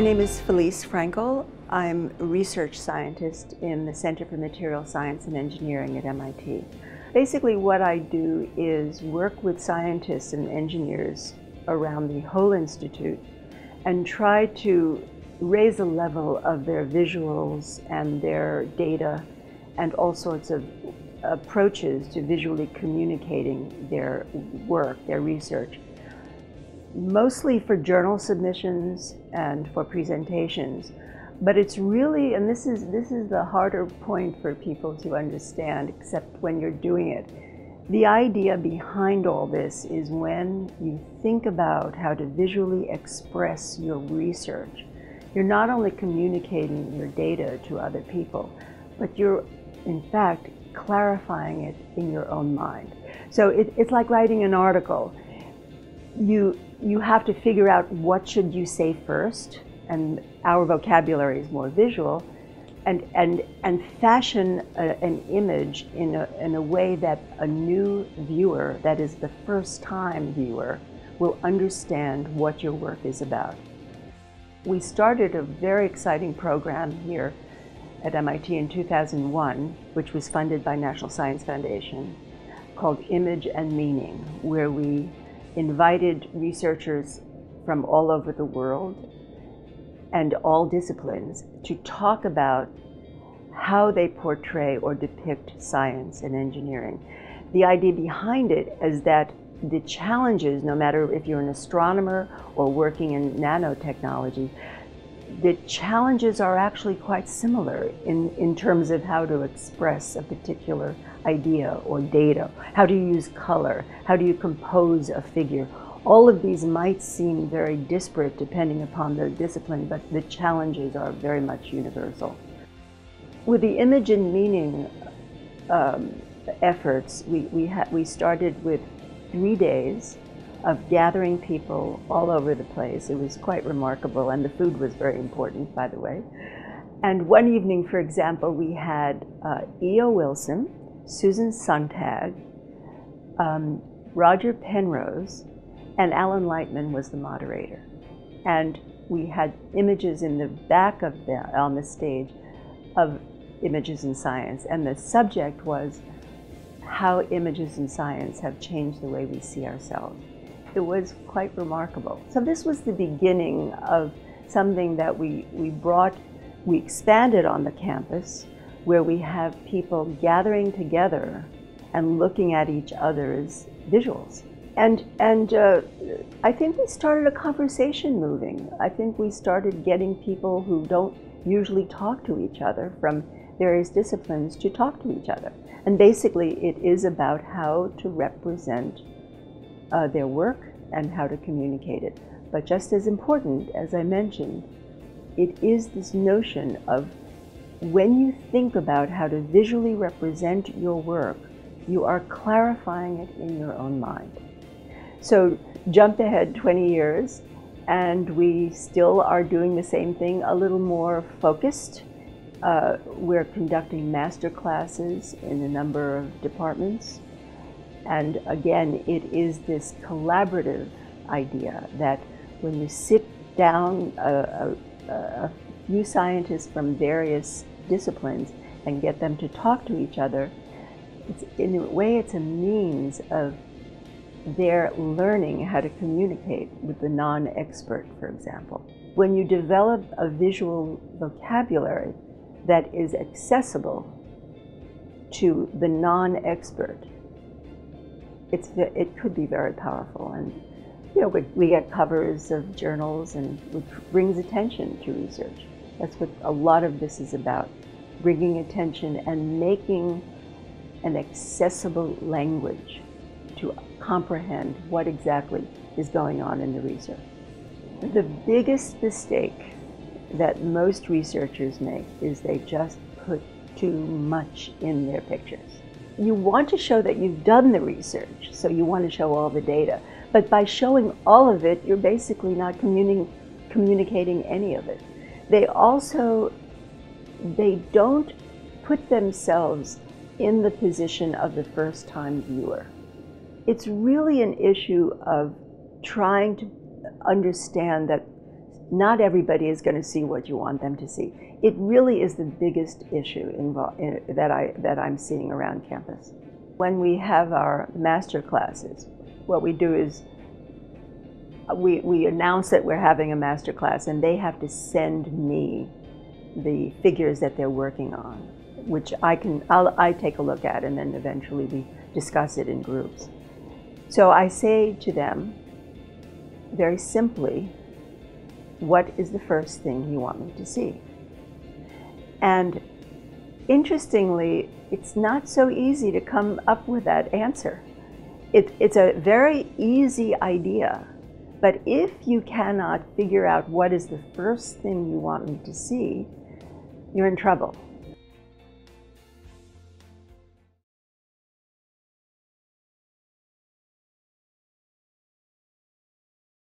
name is Felice Frankel. I'm a research scientist in the Center for Material Science and Engineering at MIT. Basically, what I do is work with scientists and engineers around the whole institute and try to raise the level of their visuals and their data and all sorts of approaches to visually communicating their work, their research. Mostly for journal submissions and for presentations. But it's really, and this is, this is the harder point for people to understand, except when you're doing it. The idea behind all this is when you think about how to visually express your research, you're not only communicating your data to other people, but you're in fact clarifying it in your own mind. So it, it's like writing an article. You, you have to figure out what should you say first, and our vocabulary is more visual, and, and, and fashion a, an image in a, in a way that a new viewer, that is the first time viewer, will understand what your work is about. We started a very exciting program here at MIT in 2001, which was funded by National Science Foundation, called Image and Meaning, where we invited researchers from all over the world and all disciplines to talk about how they portray or depict science and engineering. The idea behind it is that the challenges, no matter if you're an astronomer or working in nanotechnology, the challenges are actually quite similar in, in terms of how to express a particular idea or data. How do you use color? How do you compose a figure? All of these might seem very disparate depending upon the discipline, but the challenges are very much universal. With the image and meaning um, efforts, we, we, we started with three days of gathering people all over the place. It was quite remarkable, and the food was very important, by the way. And one evening, for example, we had uh, E.O. Wilson, Susan Sontag, um, Roger Penrose, and Alan Lightman was the moderator. And we had images in the back of the, on the stage of images in science, and the subject was how images in science have changed the way we see ourselves. It was quite remarkable. So this was the beginning of something that we, we brought, we expanded on the campus, where we have people gathering together and looking at each other's visuals. And, and uh, I think we started a conversation moving. I think we started getting people who don't usually talk to each other from various disciplines to talk to each other. And basically, it is about how to represent uh, their work and how to communicate it. But just as important, as I mentioned, it is this notion of when you think about how to visually represent your work, you are clarifying it in your own mind. So jump ahead 20 years, and we still are doing the same thing, a little more focused uh, we're conducting master classes in a number of departments. And again, it is this collaborative idea that when you sit down a, a, a few scientists from various disciplines and get them to talk to each other, in a way it's a means of their learning how to communicate with the non-expert, for example. When you develop a visual vocabulary, that is accessible to the non-expert, it's, it could be very powerful. And you know, we, we get covers of journals and which brings attention to research. That's what a lot of this is about, bringing attention and making an accessible language to comprehend what exactly is going on in the research. The biggest mistake that most researchers make is they just put too much in their pictures. You want to show that you've done the research, so you want to show all the data. But by showing all of it, you're basically not communi communicating any of it. They also, they don't put themselves in the position of the first time viewer. It's really an issue of trying to understand that not everybody is going to see what you want them to see. It really is the biggest issue in, eh, that, I, that I'm seeing around campus. When we have our master classes, what we do is we, we announce that we're having a master class and they have to send me the figures that they're working on, which I can I'll, I take a look at and then eventually we discuss it in groups. So I say to them very simply, what is the first thing you want me to see? And interestingly, it's not so easy to come up with that answer. It, it's a very easy idea, but if you cannot figure out what is the first thing you want me to see, you're in trouble.